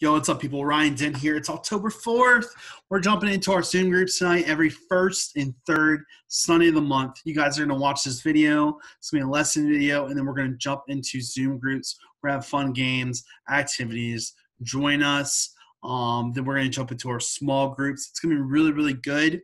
Yo, what's up, people? Ryan Dent here. It's October 4th. We're jumping into our Zoom groups tonight every first and third Sunday of the month. You guys are going to watch this video. It's going to be a lesson video, and then we're going to jump into Zoom groups. We're going to have fun games, activities. Join us. Um, then we're going to jump into our small groups. It's going to be really, really good.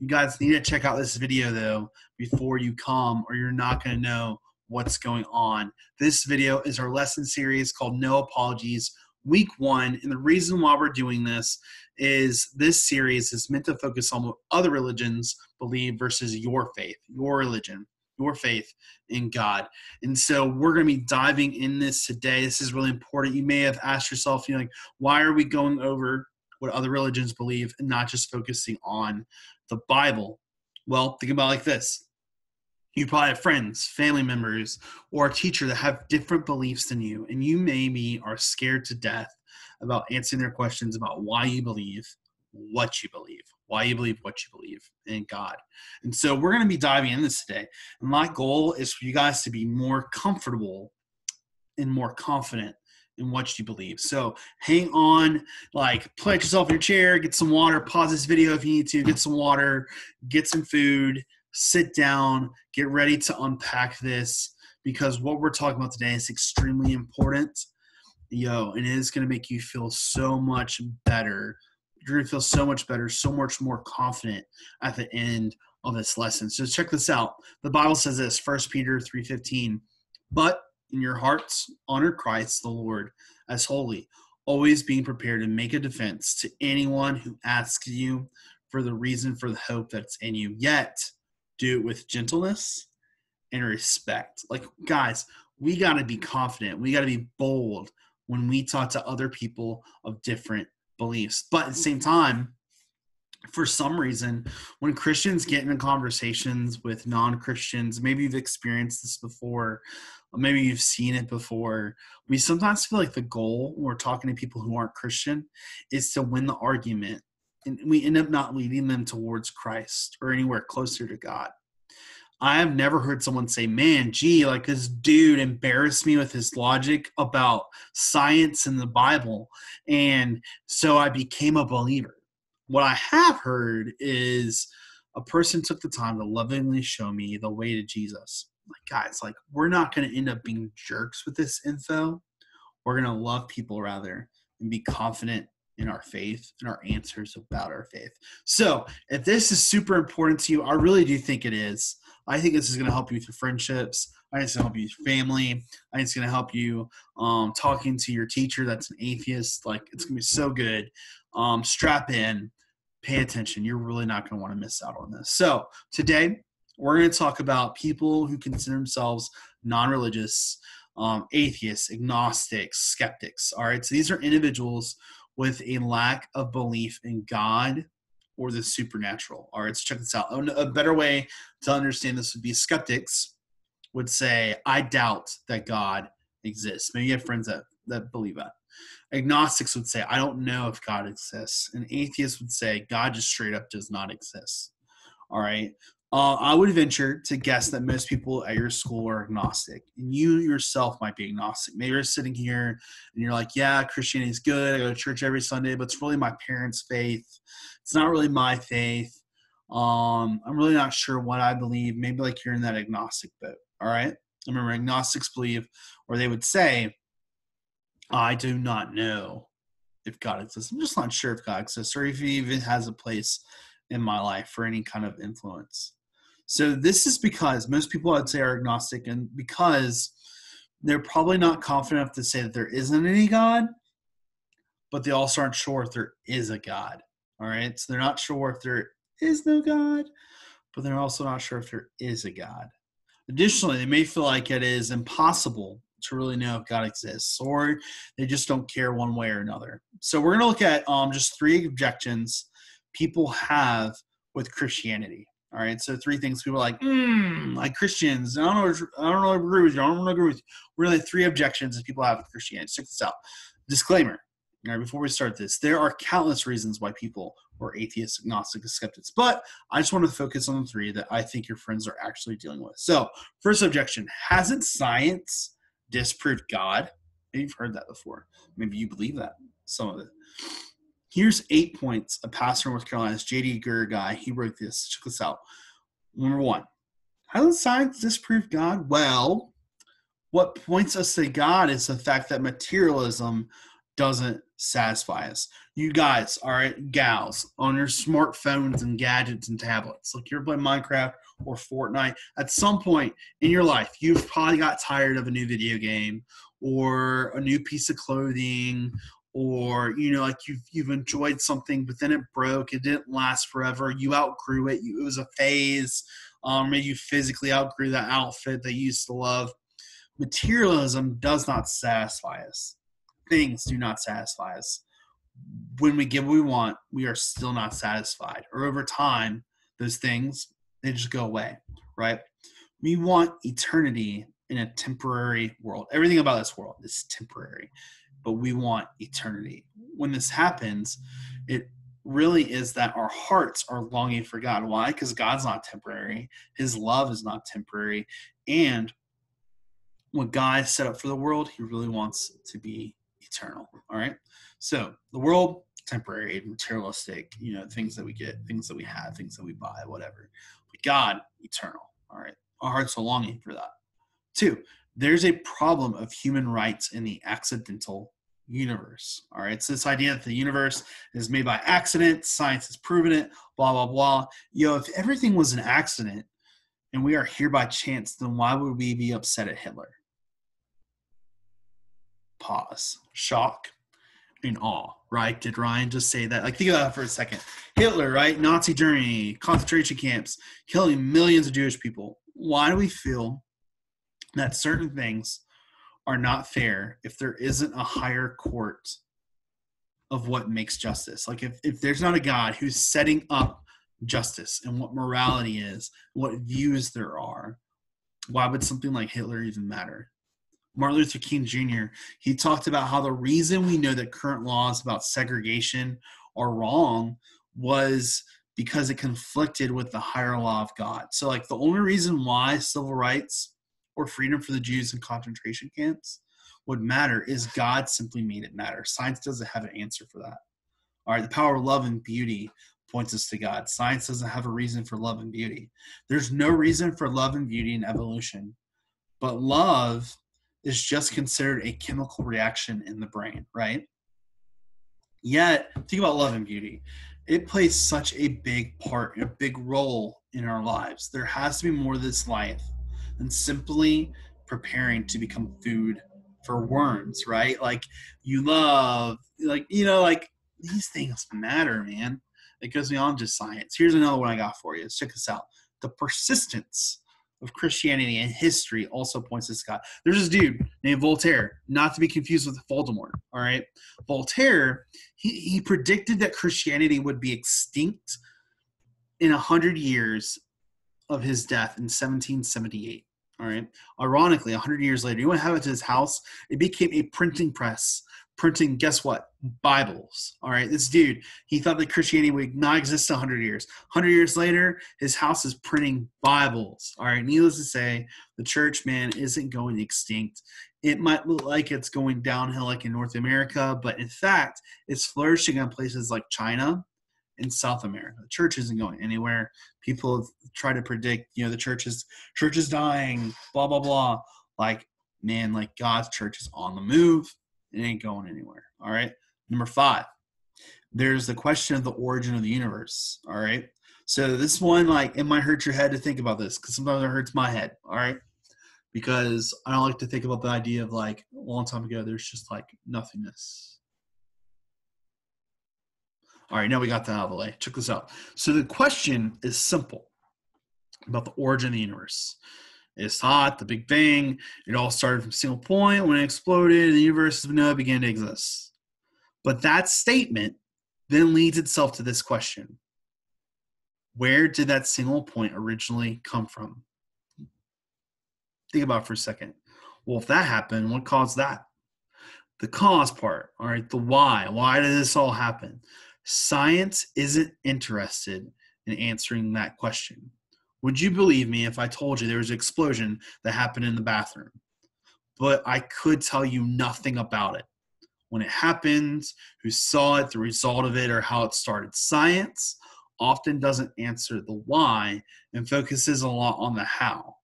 You guys need to check out this video, though, before you come, or you're not going to know what's going on. This video is our lesson series called No Apologies week one. And the reason why we're doing this is this series is meant to focus on what other religions believe versus your faith, your religion, your faith in God. And so we're going to be diving in this today. This is really important. You may have asked yourself, you know, like, why are we going over what other religions believe and not just focusing on the Bible? Well, think about like this you probably have friends, family members, or a teacher that have different beliefs than you, and you maybe are scared to death about answering their questions about why you believe what you believe, why you believe what you believe in God. And so we're going to be diving into this today. And my goal is for you guys to be more comfortable and more confident in what you believe. So hang on, like plant yourself in your chair, get some water, pause this video if you need to, get some water, get some food, sit down, get ready to unpack this because what we're talking about today is extremely important. Yo, and it is going to make you feel so much better. You're going to feel so much better, so much more confident at the end of this lesson. So check this out. The Bible says this, First Peter 3:15. But in your hearts honor Christ the Lord as holy, always being prepared to make a defense to anyone who asks you for the reason for the hope that's in you. Yet do it with gentleness and respect. Like, guys, we got to be confident. We got to be bold when we talk to other people of different beliefs. But at the same time, for some reason, when Christians get into conversations with non Christians, maybe you've experienced this before, maybe you've seen it before. We sometimes feel like the goal when we're talking to people who aren't Christian is to win the argument and we end up not leading them towards Christ or anywhere closer to God. I have never heard someone say, man, gee, like this dude embarrassed me with his logic about science and the Bible. And so I became a believer. What I have heard is a person took the time to lovingly show me the way to Jesus. Like, guys, like, we're not going to end up being jerks with this info. We're going to love people rather and be confident in our faith and our answers about our faith. So, if this is super important to you, I really do think it is. I think this is going to help you with your friendships. I think it's going to help you with family. I think it's going to help you um, talking to your teacher that's an atheist. Like, it's going to be so good. Um, strap in, pay attention. You're really not going to want to miss out on this. So, today, we're going to talk about people who consider themselves non religious, um, atheists, agnostics, skeptics. All right. So, these are individuals with a lack of belief in God or the supernatural. All right, check this out. A better way to understand this would be skeptics would say, I doubt that God exists. Maybe you have friends that, that believe that. Agnostics would say, I don't know if God exists. And atheists would say, God just straight up does not exist. All right. Uh, I would venture to guess that most people at your school are agnostic, and you yourself might be agnostic. Maybe you're sitting here and you're like, "Yeah, Christianity is good. I go to church every Sunday, but it's really my parents' faith. It's not really my faith. Um, I'm really not sure what I believe. Maybe like you're in that agnostic boat. All right. I remember agnostics believe, or they would say, "I do not know if God exists. I'm just not sure if God exists, or if He even has a place in my life for any kind of influence." So this is because most people I'd say are agnostic, and because they're probably not confident enough to say that there isn't any God, but they also aren't sure if there is a God. All right, so they're not sure if there is no God, but they're also not sure if there is a God. Additionally, they may feel like it is impossible to really know if God exists, or they just don't care one way or another. So we're going to look at um, just three objections people have with Christianity. All right, so three things people are like, mm, like Christians. I don't know. I don't know. I agree with you. I don't agree with you. Really, three objections that people have with Christianity. Check this out. Disclaimer. All right, before we start this, there are countless reasons why people are atheists, agnostic, skeptics, but I just want to focus on the three that I think your friends are actually dealing with. So, first objection: Hasn't science disproved God? You've heard that before. Maybe you believe that some of it. Here's eight points a pastor in North Carolina's J.D. Greear guy. He wrote this. Check this out. Number one, how does science disprove God? Well, what points us to God is the fact that materialism doesn't satisfy us. You guys, all right, gals, on your smartphones and gadgets and tablets, like you're playing Minecraft or Fortnite, at some point in your life, you've probably got tired of a new video game or a new piece of clothing or you know like you've you've enjoyed something but then it broke it didn't last forever you outgrew it you, it was a phase um maybe you physically outgrew that outfit that you used to love. Materialism does not satisfy us. Things do not satisfy us. When we get what we want we are still not satisfied or over time those things they just go away right? We want eternity in a temporary world. Everything about this world is temporary but we want eternity. When this happens, it really is that our hearts are longing for God. Why? Because God's not temporary, His love is not temporary. And what God set up for the world, He really wants to be eternal. All right. So the world, temporary, materialistic, you know, things that we get, things that we have, things that we buy, whatever. But God, eternal. All right. Our hearts are longing for that. Two, there's a problem of human rights in the accidental universe. All right, so this idea that the universe is made by accident, science has proven it, blah blah blah. Yo, if everything was an accident and we are here by chance, then why would we be upset at Hitler? Pause. Shock and awe, right? Did Ryan just say that? Like, think about that for a second. Hitler, right? Nazi Germany, concentration camps, killing millions of Jewish people. Why do we feel that certain things are not fair if there isn't a higher court of what makes justice. Like if, if there's not a God who's setting up justice and what morality is, what views there are, why would something like Hitler even matter? Martin Luther King Jr., he talked about how the reason we know that current laws about segregation are wrong was because it conflicted with the higher law of God. So, like, the only reason why civil rights or freedom for the Jews in concentration camps would matter is God simply made it matter. Science doesn't have an answer for that. All right, the power of love and beauty points us to God. Science doesn't have a reason for love and beauty. There's no reason for love and beauty in evolution, but love is just considered a chemical reaction in the brain, right? Yet, think about love and beauty. It plays such a big part, a big role in our lives. There has to be more to this life than simply preparing to become food for worms, right? Like you love, like you know, like these things matter, man. It goes beyond just science. Here's another one I got for you. check this out. The persistence of Christianity and history also points to God. There's this dude named Voltaire, not to be confused with Voldemort. All right, Voltaire, he, he predicted that Christianity would be extinct in a hundred years of his death in 1778. All right. Ironically, 100 years later, you want to have it to his house? It became a printing press, printing, guess what? Bibles. All right. This dude, he thought that Christianity would not exist 100 years. 100 years later, his house is printing Bibles. All right. Needless to say, the church, man, isn't going extinct. It might look like it's going downhill like in North America, but in fact, it's flourishing in places like China in South America. The church isn't going anywhere. People try to predict, you know, the church is church is dying, blah blah blah. Like, man, like God's church is on the move. It ain't going anywhere. All right. Number five, there's the question of the origin of the universe. All right. So this one, like, it might hurt your head to think about this because sometimes it hurts my head. All right. Because I don't like to think about the idea of like a long time ago, there's just like nothingness all right, now we got that out of the way. Check this out. So the question is simple about the origin of the universe. It's hot, the Big Bang. It all started from a single point when it exploded, and the universe of Noah began to exist. But that statement then leads itself to this question Where did that single point originally come from? Think about it for a second. Well, if that happened, what caused that? The cause part, all right, the why. Why did this all happen? Science isn't interested in answering that question. Would you believe me if I told you there was an explosion that happened in the bathroom? But I could tell you nothing about it. when it happened, who saw it, the result of it, or how it started. Science often doesn't answer the why and focuses a lot on the how.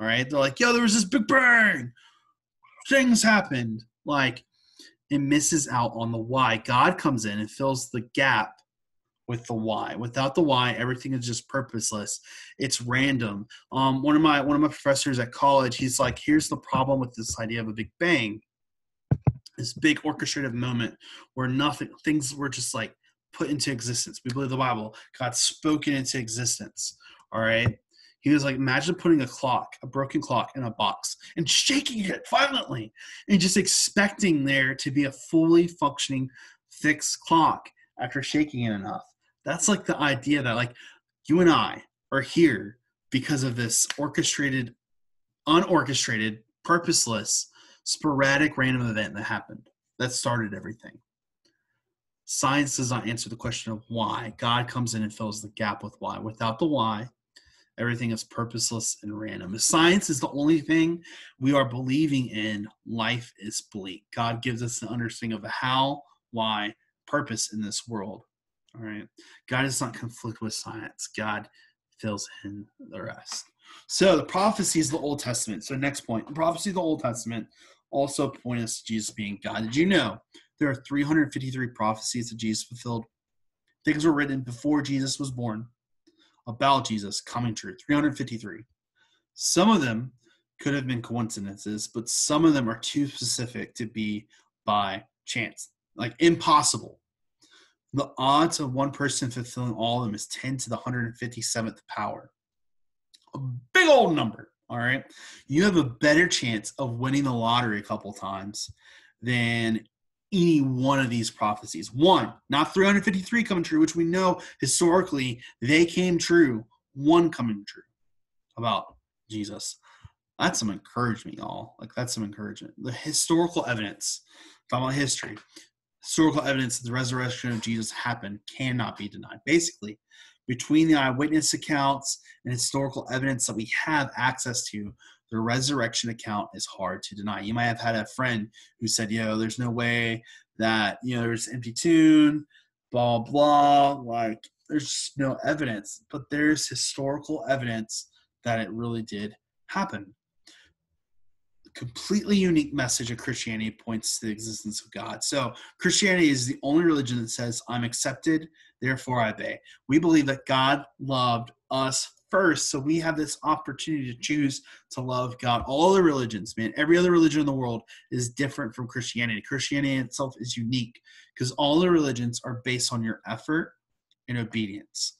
All right. They're like, yo, there was this big bang. Things happened. Like, it misses out on the why. God comes in and fills the gap with the why. Without the why, everything is just purposeless. It's random. Um, one of my one of my professors at college, he's like, here's the problem with this idea of a big bang. This big orchestrated moment where nothing things were just like put into existence. We believe the Bible. God spoken into existence. All right. He was like, imagine putting a clock, a broken clock, in a box and shaking it violently and just expecting there to be a fully functioning fixed clock after shaking it enough. That's like the idea that, like, you and I are here because of this orchestrated, unorchestrated, purposeless, sporadic random event that happened that started everything. Science does not answer the question of why. God comes in and fills the gap with why. Without the why, everything is purposeless and random. If science is the only thing we are believing in, life is bleak. God gives us an understanding of the how, why, purpose in this world. All right. God does not conflict with science. God fills in the rest. So the prophecies of the Old Testament. So next point, the prophecy of the Old Testament also point us to Jesus being God. Did you know there are 353 prophecies that Jesus fulfilled? Things were written before Jesus was born about Jesus coming true. 353. Some of them could have been coincidences, but some of them are too specific to be by chance, like impossible. The odds of one person fulfilling all of them is 10 to the 157th power. A big old number. All right. You have a better chance of winning the lottery a couple times than any one of these prophecies. One, not 353 coming true, which we know historically they came true. One coming true about Jesus. That's some encouragement, y'all. Like that's some encouragement. The historical evidence, about history, historical evidence that the resurrection of Jesus happened cannot be denied. Basically, between the eyewitness accounts and historical evidence that we have access to, the resurrection account is hard to deny. You might have had a friend who said, "Yo, there's no way that you know there's empty tomb, blah blah." Like there's no evidence, but there's historical evidence that it really did happen. The completely unique message of Christianity points to the existence of God. So Christianity is the only religion that says, "I'm accepted, therefore I obey." We believe that God loved us first. So we have this opportunity to choose to love God. All the religions, man, every other religion in the world is different from Christianity. Christianity itself is unique because all the religions are based on your effort and obedience.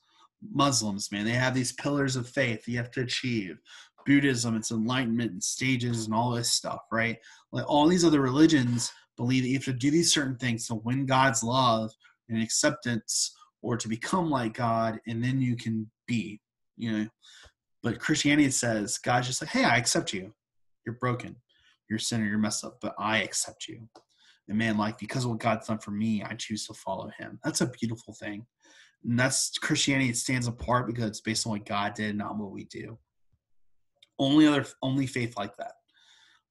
Muslims, man, they have these pillars of faith you have to achieve. Buddhism, it's enlightenment and stages and all this stuff, right? Like all these other religions believe that you have to do these certain things to win God's love and acceptance or to become like God, and then you can be you know. But Christianity says God's just like, hey, I accept you. You're broken. You're a sinner. You're messed up, but I accept you. And man, like because of what God's done for me, I choose to follow Him. That's a beautiful thing. And that's Christianity. It stands apart because it's based on what God did, not what we do. Only other, only faith like that.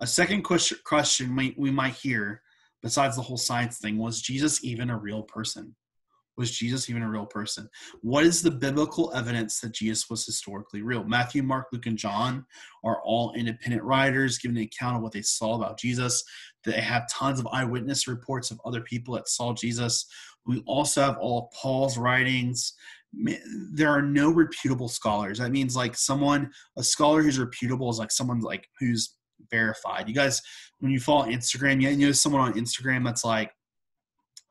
A second question, question we might hear, besides the whole science thing, was Jesus even a real person? Was Jesus even a real person? What is the biblical evidence that Jesus was historically real? Matthew, Mark, Luke, and John are all independent writers giving an account of what they saw about Jesus. They have tons of eyewitness reports of other people that saw Jesus. We also have all of Paul's writings. There are no reputable scholars. That means like someone, a scholar who's reputable is like someone like who's verified. You guys, when you follow Instagram, you know someone on Instagram that's like,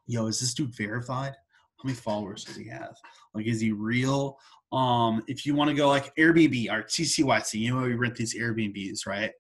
yo, is this dude verified? How many followers does he have? Like, is he real? Um, if you want to go like Airbnb or TCYC, you know, we rent these Airbnbs, right?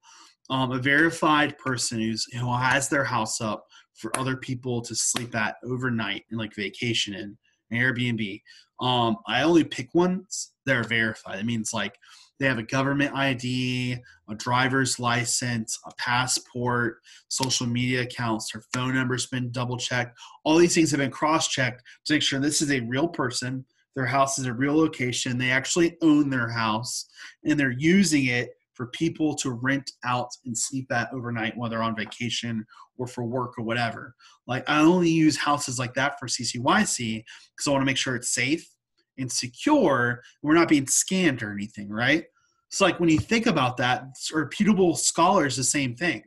Um, a verified person who's who has their house up for other people to sleep at overnight and like vacation in an Airbnb. Um, I only pick ones that are verified. It means like they have a government ID, a driver's license, a passport, social media accounts, their phone number's been double checked. All these things have been cross checked to make sure this is a real person. Their house is a real location. They actually own their house and they're using it for people to rent out and sleep at overnight while they're on vacation or for work or whatever. Like I only use houses like that for CCYC because I want to make sure it's safe and secure. We're not being scammed or anything, right? So like when you think about that, reputable scholars the same thing.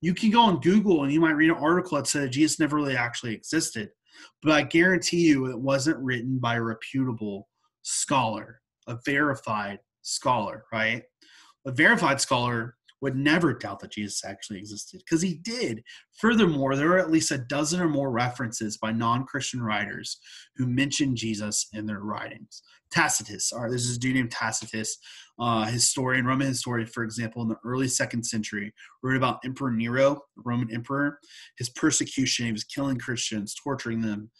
You can go on Google and you might read an article that said Jesus never really actually existed. But I guarantee you it wasn't written by a reputable scholar, a verified scholar, right? A verified scholar would never doubt that Jesus actually existed because he did. Furthermore, there are at least a dozen or more references by non Christian writers who mention Jesus in their writings. Tacitus, right, this is a dude named Tacitus, uh, historian, Roman historian, for example, in the early second century, wrote about Emperor Nero, Roman emperor, his persecution. He was killing Christians, torturing them.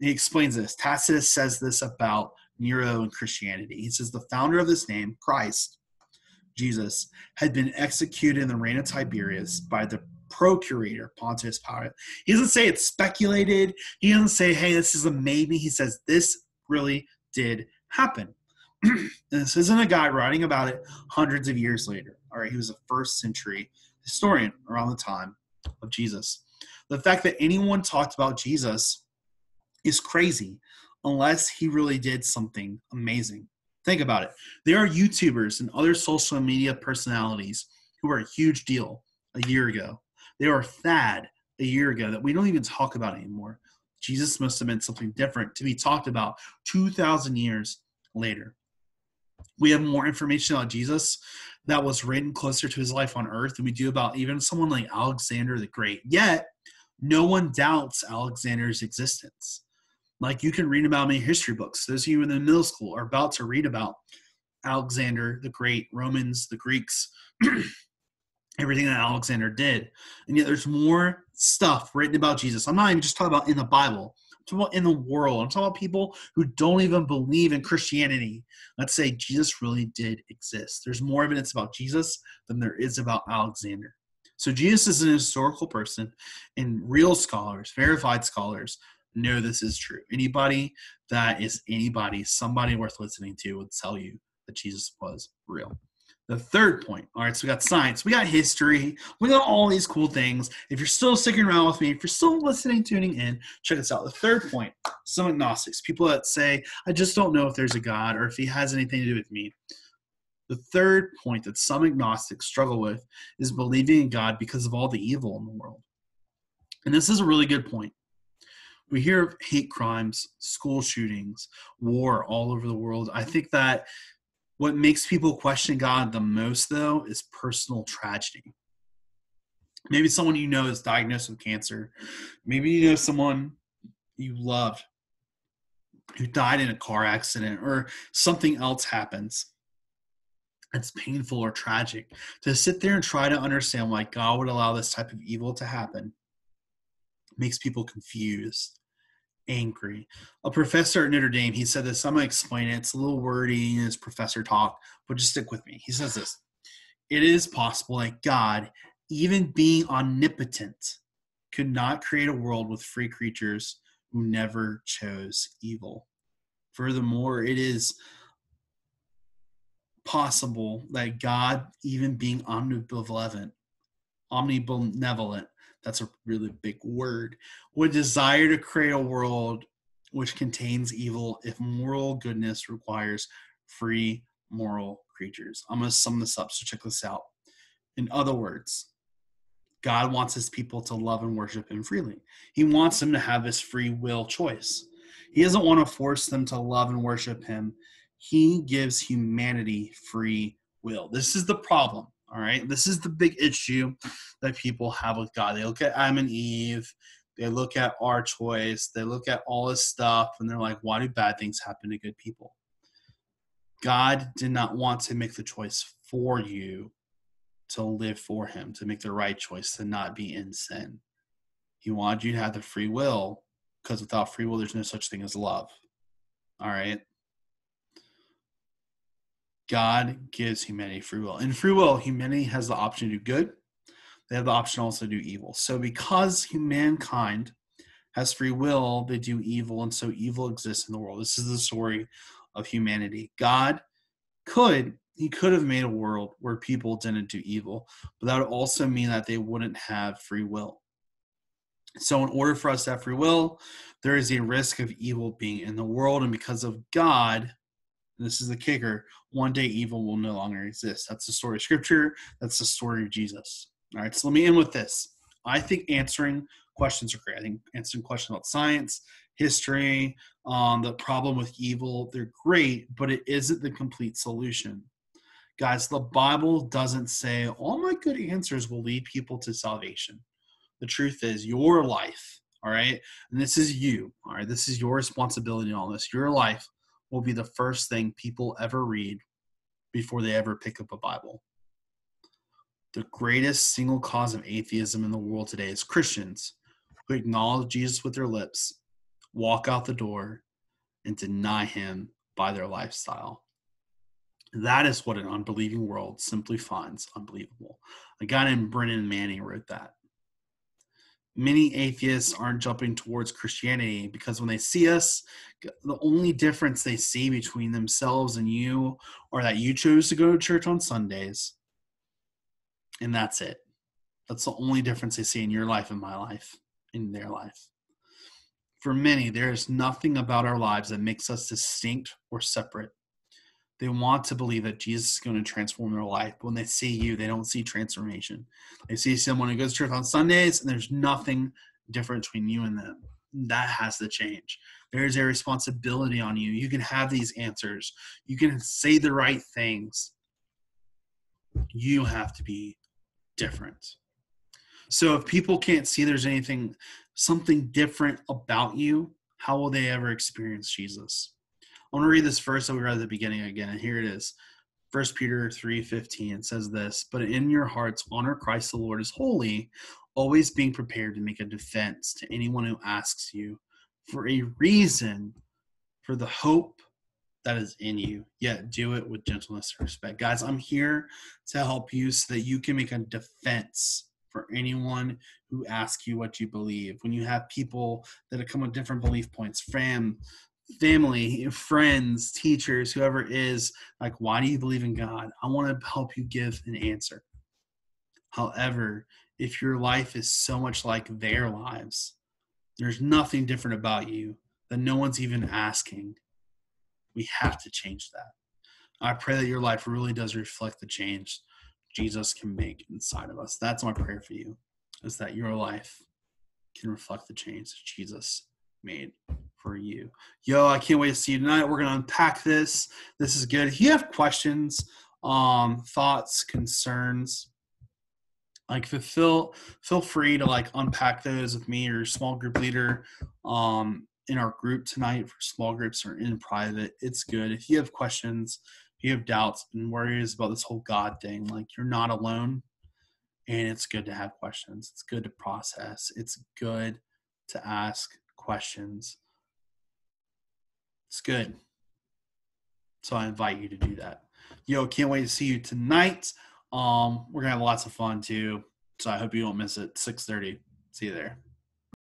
he explains this. Tacitus says this about Nero and Christianity. He says the founder of this name, Christ, Jesus, had been executed in the reign of Tiberius by the procurator Pontius Pilate. He doesn't say it's speculated. He doesn't say, hey, this is a maybe. He says this really did happen. this isn't a guy writing about it hundreds of years later. All right, he was a first century historian around the time of Jesus. The fact that anyone talked about Jesus is crazy unless he really did something amazing. Think about it. There are YouTubers and other social media personalities who were a huge deal a year ago. They were fad a year ago that we don't even talk about anymore. Jesus must have meant something different to be talked about 2,000 years later. We have more information about Jesus that was written closer to his life on earth than we do about even someone like Alexander the Great. Yet, no one doubts Alexander's existence. Like you can read about many history books. Those of you in the middle school are about to read about Alexander the Great, Romans, the Greeks, everything that Alexander did. And yet there's more stuff written about Jesus. I'm not even just talking about in the Bible. I'm talking about in the world. I'm talking about people who don't even believe in Christianity. Let's say Jesus really did exist. There's more evidence about Jesus than there is about Alexander. So Jesus is an historical person, and real scholars, verified scholars, know this is true. Anybody that is anybody, somebody worth listening to, would tell you that Jesus was real. The third point, all right, so we got science, we got history, we got all these cool things. If you're still sticking around with me, if you're still listening, tuning in, check this out. The third point, some agnostics, people that say, I just don't know if there's a God or if he has anything to do with me. The third point that some agnostics struggle with is believing in God because of all the evil in the world. And this is a really good point we hear of hate crimes, school shootings, war all over the world. I think that what makes people question God the most, though, is personal tragedy. Maybe someone you know is diagnosed with cancer. Maybe you know someone you loved who died in a car accident or something else happens. It's painful or tragic. To sit there and try to understand why God would allow this type of evil to happen makes people confused, angry. A professor at Notre Dame, he said this. I'm going to explain it. It's a little wordy in his professor talk, but just stick with me. He says this It is possible that God, even being omnipotent, could not create a world with free creatures who never chose evil. Furthermore, it is possible that God, even being omnibenevolent, omnibenevolent, that's a really big word, would desire to create a world which contains evil if moral goodness requires free moral creatures. I'm going to sum this up, so check this out. In other words, God wants his people to love and worship him freely. He wants them to have this free will choice. He doesn't want to force them to love and worship him. He gives humanity free will. This is the problem. All right. This is the big issue that people have with God. They look at Adam and Eve, they look at our choice, they look at all this stuff, and they're like, why do bad things happen to good people? God did not want to make the choice for you to live for Him, to make the right choice, to not be in sin. He wanted you to have the free will because without free will, there's no such thing as love. All right. God gives humanity free will. In free will, humanity has the option to do good. They have the option also to do evil. So because humankind has free will, they do evil, and so evil exists in the world. This is the story of humanity. God could he could have made a world where people didn't do evil, but that would also mean that they wouldn't have free will. So, in order for us to have free will, there is a risk of evil being in the world. And because of God, this is the kicker, one day evil will no longer exist. That's the story of Scripture. That's the story of Jesus. All right, so let me end with this. I think answering questions are great. I think answering questions about science, history, um, the problem with evil, they're great, but it isn't the complete solution. Guys, the Bible doesn't say all my good answers will lead people to salvation. The truth is, your life, all right, and this is you, all right, this is your responsibility All this. Your life will be the first thing people ever read before they ever pick up a Bible. The greatest single cause of atheism in the world today is Christians who acknowledge Jesus with their lips, walk out the door, and deny him by their lifestyle. That is what an unbelieving world simply finds unbelievable. A guy named Brennan Manning wrote that. Many atheists aren't jumping towards Christianity because when they see us, the only difference they see between themselves and you are that you chose to go to church on Sundays. And that's it. That's the only difference they see in your life and my life, in their life. For many, there is nothing about our lives that makes us distinct or separate they want to believe that Jesus is going to transform their life. But when they see you, they don't see transformation. They see someone who goes to church on Sundays and there's nothing different between you and them. That has to change. There is a responsibility on you. You can have these answers, you can say the right things. You have to be different. So if people can't see there's anything, something different about you, how will they ever experience Jesus? I want to read this verse that we read at the beginning again, and here it is. First Peter 3:15 says this, but in your hearts honor Christ the Lord as holy, always being prepared to make a defense to anyone who asks you for a reason for the hope that is in you, yet do it with gentleness and respect. Guys, I'm here to help you so that you can make a defense for anyone who asks you what you believe. When you have people that come with different belief points, fam, family, friends, teachers, whoever is, like, why do you believe in God? I want to help you give an answer. However, if your life is so much like their lives, there's nothing different about you that no one's even asking. We have to change that. I pray that your life really does reflect the change Jesus can make inside of us. That's my prayer for you, is that your life can reflect the change that Jesus made for you. Yo, I can't wait to see you tonight. We're gonna unpack this. This is good. If you have questions, um, thoughts, concerns, like feel feel free to like unpack those with me or small group leader um in our group tonight for small groups or in private. It's good. If you have questions, if you have doubts and worries about this whole God thing, like you're not alone. And it's good to have questions. It's good to process. It's good to ask questions. It's good. So I invite you to do that. Yo, can't wait to see you tonight. Um, we're gonna have lots of fun too. So I hope you don't miss it. 6:30. See you there.